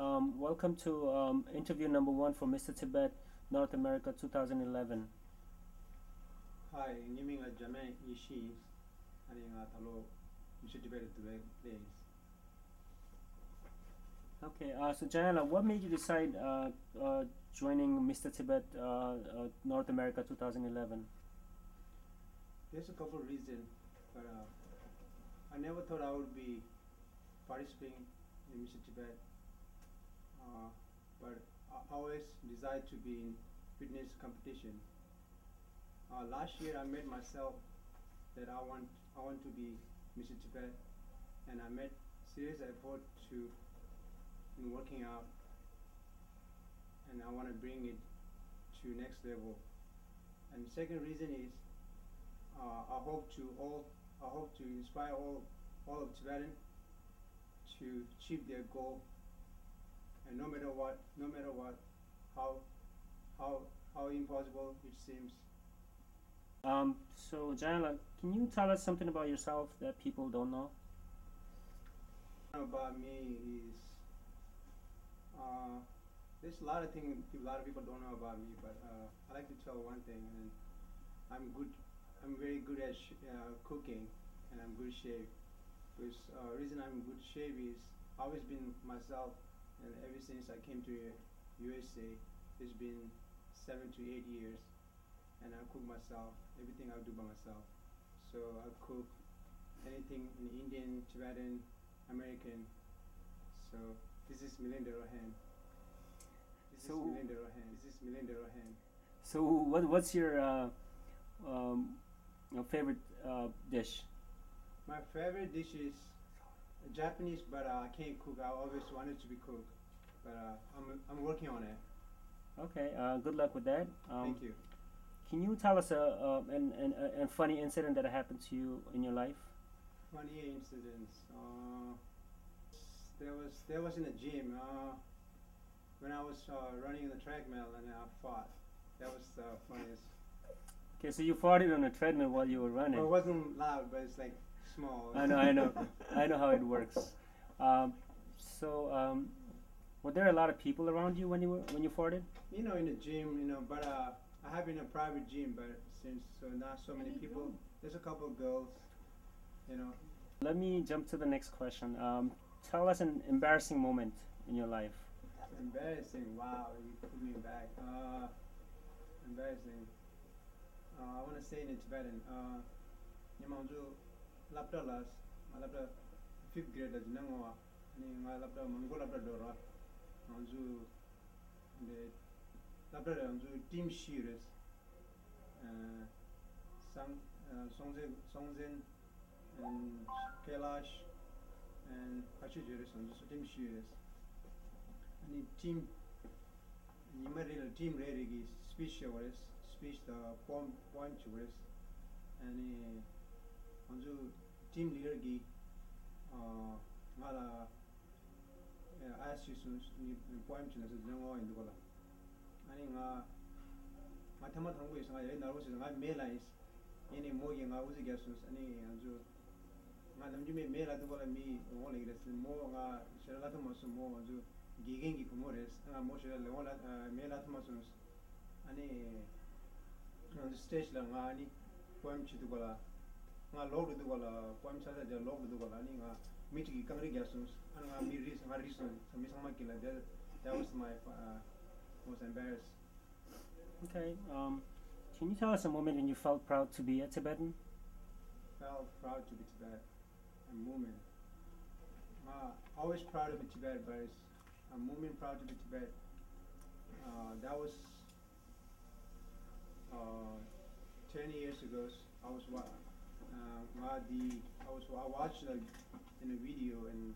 Um, welcome to um, interview number one for Mr. Tibet, North America 2011. Hi, ngimi nga Jamyang Yishis, ani nga talo Mr. Tibet today place. Okay, uh, so Jayala, what made you decide uh, uh, joining Mr. Tibet uh, uh, North America 2011? There's a couple of reasons, but uh, I never thought I would be participating in Mr. Tibet. Uh, but I always desired to be in fitness competition. Uh, last year I made myself that I want I want to be Mr. Tibet, and I made serious effort to in working out, and I want to bring it to next level. And the second reason is uh, I hope to all I hope to inspire all all of Tibetan to achieve their goal and no matter what no matter what how how how impossible it seems Um, so Jayala, can you tell us something about yourself that people don't know? about me is uh, there's a lot of things a lot of people don't know about me but uh, I like to tell one thing and I'm good I'm very good at sh- uh, cooking and I'm good shape because uh, reason I'm good shape is I've always been myself and ever since I came to USA it's been seven to eight years and I cook myself everything I do by myself. So I cook anything in Indian Tibetan American. So this is Melinda Rohan. This So- is Melinda Rohan. This is Melinda Rohan. So what what's your uh, um, your favorite uh, dish? My favorite dish is Japanese, but uh, I can't cook. I always wanted to be cooked, but uh, I'm I'm working on it. Okay, uh, good luck with that. Um, Thank you. Can you tell us a, a an, an, a, funny incident that happened to you in your life? Funny incidents. Uh, there was there was in the gym uh, when I was uh, running in the treadmill and I fought. That was the funniest. Okay, so you farted on a treadmill while you were running. Well, it wasn't loud, but it's like small. I know, I know, I know how it works. Um, so, um, were there a lot of people around you when you were when you farted? You know, in the gym, you know, but uh, I have in a private gym, but since so not so many people, there's a couple of girls, you know. Let me jump to the next question. Um, tell us an embarrassing moment in your life. Embarrassing. Wow, you put me back. Uh, embarrassing. Uh, I want to say it in Tibetan. Uh, nyamangju lapta la nga lapta fifth grade la jina nga ni nga lapta mango lapta dora anzu de lapta la anzu team she res eh, sang eh, songzen songzen and kailash and kachi jere anzu team she res ani team nimaril team re re gi speech she res speech the poem point she res ani 먼저 팀 리더기 어 나라 아시스 포인트 중에서 정어 있는 거라 아니 나 마테마 당고 있어 야 나로 있어 나 메라이스 얘네 모게 나 우지 게스스 아니 아주 나 남주메 메라도 거라 미 원래 그랬어. 모가 셔라도 모스 모 아주 기겐기 고모레스 아 모셔라 레올라 메라도 모스 아니 ཁྱི ཕྱད མམ གསྲ གསྲ གསྲ nga log du sa sa ja log du kola ani nga kangri gya sus ani nga mi ris nga ris sa mi sama kila that that was my uh, most embarrassed Okay. Um, can you tell us a moment when you felt proud to be a Tibetan? felt proud to be Tibet, a movement. Uh, always proud of Tibet, but it's a moment proud to be Tibet. Uh, that was uh, ten years ago. i was wa- uh, the I was I watched like in a video and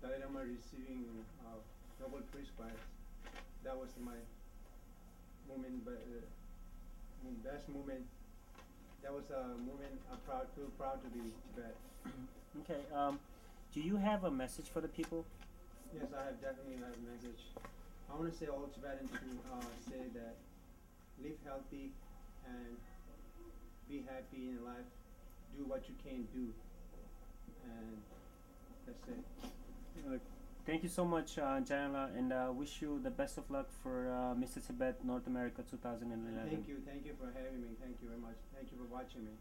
Dalai Lama receiving uh, Nobel Peace Prize. That was my moment, but uh, best moment that was a moment I'm proud, feel proud to be Tibet. Okay. Um, do you have a message for the people? Yes, I have definitely have a message. I want to say all Tibetans to uh, say that live healthy and be happy in life. Do what you can do, and that's it. Uh, thank you so much, uh, Janela, and uh, wish you the best of luck for uh, Mr. Tibet North America 2011. Thank you, thank you for having me. Thank you very much. Thank you for watching me.